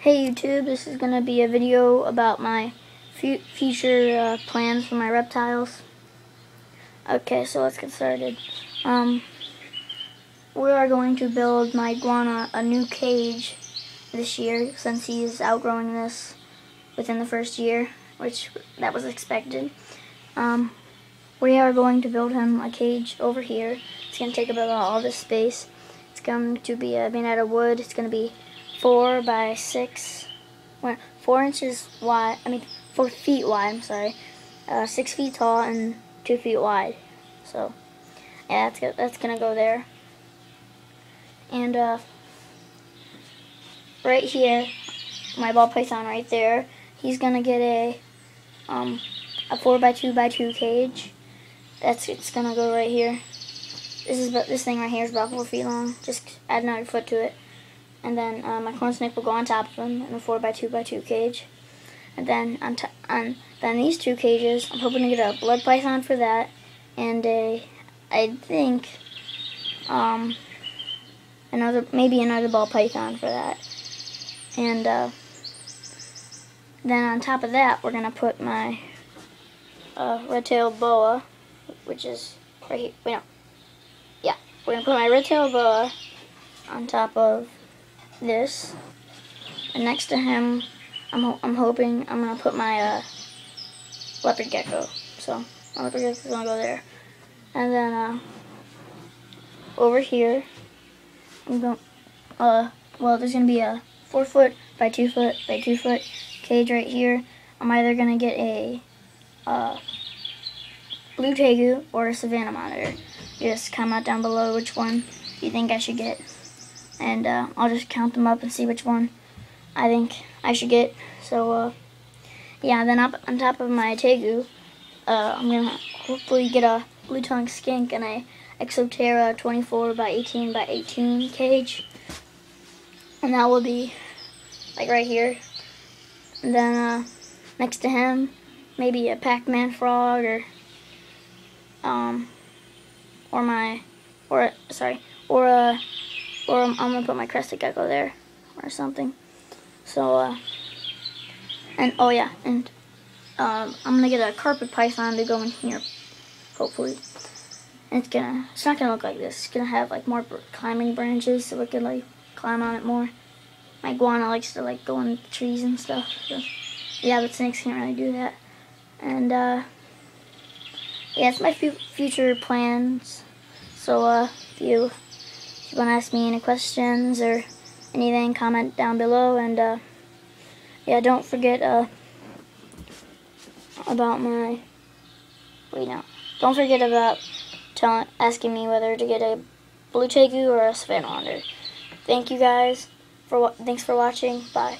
Hey YouTube, this is going to be a video about my future uh, plans for my reptiles. Okay, so let's get started. Um, we are going to build my iguana a new cage this year since he is outgrowing this within the first year, which that was expected. Um, we are going to build him a cage over here. It's going to take about all this space. It's going to be uh, made out of wood. It's going to be four by six, four inches wide. I mean, four feet wide. I'm sorry, uh, six feet tall and two feet wide. So, yeah, that's that's gonna go there. And uh, right here, my ball python right there. He's gonna get a um, a four by two by two cage. That's it's gonna go right here. This is about this thing right here is about four feet long. Just add another foot to it and then uh, my corn snake will go on top of him in a 4x2x2 cage. And then on, on then these two cages, I'm hoping to get a blood python for that, and a, I think, um, another, maybe another ball python for that. And uh, then on top of that, we're going to put my uh, red-tailed boa, which is right here, wait no, yeah, we're going to put my red-tailed boa on top of this. And next to him, I'm, ho I'm hoping I'm going to put my uh, leopard gecko. So, my leopard gecko's going to go there. And then, uh, over here, I'm going, uh, well, there's going to be a 4 foot by 2 foot by 2 foot cage right here. I'm either going to get a, uh, blue tegu or a savannah monitor. Just comment down below which one you think I should get and uh, I'll just count them up and see which one I think I should get. So, uh, yeah, then up on top of my Tegu, uh, I'm going to hopefully get a blue tongue skink and a Exoterra 24 by 18 by 18 cage. And that will be like right here. And then uh, next to him, maybe a Pac-Man frog or um or my or sorry or a or I'm, I'm, gonna put my crested gecko there or something. So, uh, and oh yeah, and um, I'm gonna get a carpet python to go in here, hopefully. And it's gonna, it's not gonna look like this. It's gonna have like more climbing branches so we can like climb on it more. My iguana likes to like go in trees and stuff. So, yeah, but snakes can't really do that. And uh, yeah, it's my future plans. So uh, if you if you want to ask me any questions or anything, comment down below. And, uh, yeah, don't forget uh, about my... Wait, no. Don't forget about telling, asking me whether to get a blue tegu or a savannah Thank you guys. for Thanks for watching. Bye.